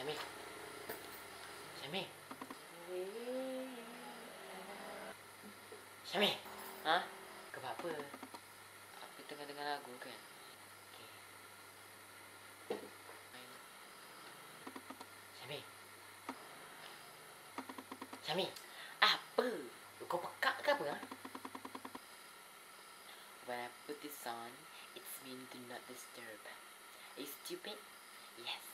Sami. Sami. Sami. Ha? Ke apa? Aku tengah dengar lagu kan. Okey. Sami. Sami. Apa? Kau pekak ke apa? When I put this on, it's mean do not disturb. Are you stupid? Yes.